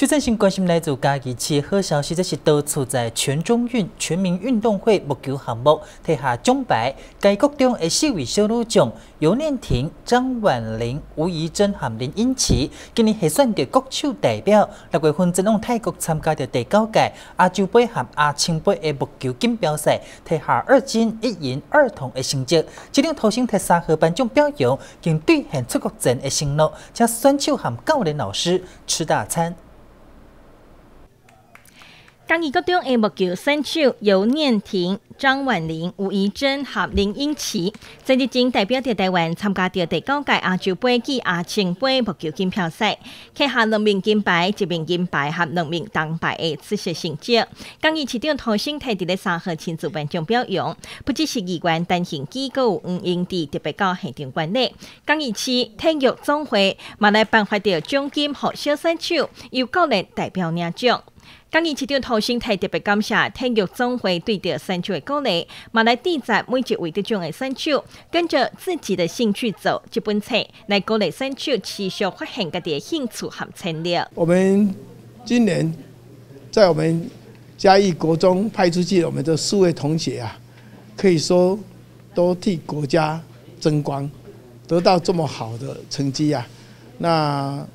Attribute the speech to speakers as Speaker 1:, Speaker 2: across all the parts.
Speaker 1: 徐振兴关心来自家己市好消息，这是多处在全中运全民运动会木球项目提下奖牌。该国中的四位小女将尤念婷、张婉玲、吴怡珍和林英琪，今年系选的国手代表。六月份前往泰国参加的第九届亚洲杯和亚青杯的木球锦标赛，提下二金一银二铜的成绩。这场头先提三号颁奖表扬，并兑现出国前的承诺，将选手和教练老师吃大餐。
Speaker 2: 江义国中的木球选手尤念婷、张婉玲、吴怡珍和林英琪，在日前代表着台湾参加着第九届亚洲杯暨亚青杯木球锦标赛，拿下两名金牌、一名银牌和两名铜牌的出色成绩。江义市长陶生泰伫咧三号亲自颁奖表扬，不只是议员单行机构黄英弟特别到现场观礼。江义市体育总会嘛来颁发着奖金，和小选手由教练代表领奖。今年市长陶生泰特别感谢体育总会对着选手的鼓励，马来地在每一位的奖的选手跟着自己的兴趣走，这本册来鼓励选手持续发现家己的。兴趣和潜力。
Speaker 3: 我们今年在我们嘉义国中派出去我们的四位同学啊，可以说都替国家争光，得到这么好的成绩啊，那。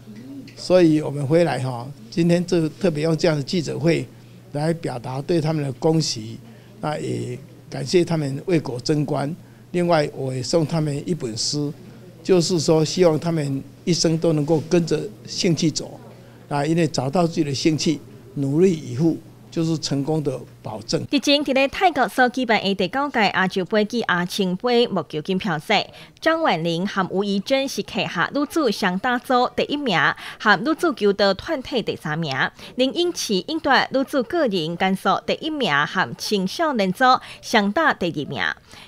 Speaker 3: 所以我们回来哈，今天就特别用这样的记者会来表达对他们的恭喜，那也感谢他们为国争光。另外，我也送他们一本书，就是说希望他们一生都能够跟着兴趣走，啊，因为找到自己的兴趣，努力以赴。就是成功的保证。
Speaker 2: 日前伫咧泰国所举办的第九届亚洲杯暨亚青杯木球锦标赛，张婉玲和吴怡珍是旗下女子双打组第一名，和女子球队团体第三名。林英琪赢夺女子个人杆数第一名，和青少年组双打第二名。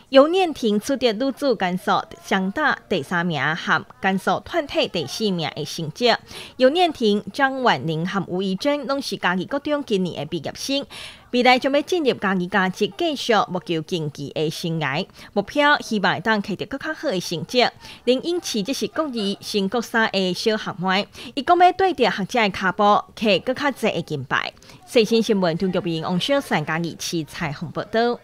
Speaker 2: 尤念婷取得女子杆数双打第三名，和杆数团体第四名的成绩。尤念婷、张婉玲和吴怡珍拢是家己高中今年的毕业新，未来将要进入家己价值，继续目求经济的生涯。目标希望当取得更较好的成绩。林英奇这是国二升国三的小学妹，伊讲要对着学者的脚步，取更较侪的金牌。最新新闻中国边王小三家己市彩虹报道。